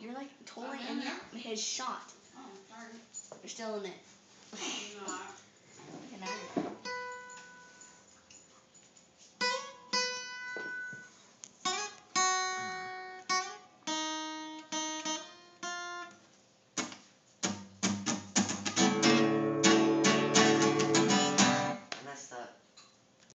You're like totally oh, in his shot. Oh, sorry. You're still in it. Oh,